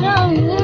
让 鱼